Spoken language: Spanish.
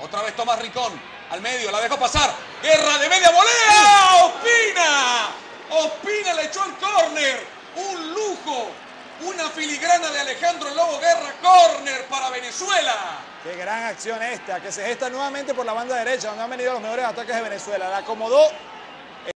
Otra vez Tomás Ricón. Al medio, la dejó pasar. Guerra de media volea. Ospina. Ospina le echó el córner. Un lujo. Una filigrana de Alejandro Lobo Guerra. Córner para Venezuela. Qué gran acción esta, que se gesta nuevamente por la banda derecha, donde han venido los mejores ataques de Venezuela. La acomodó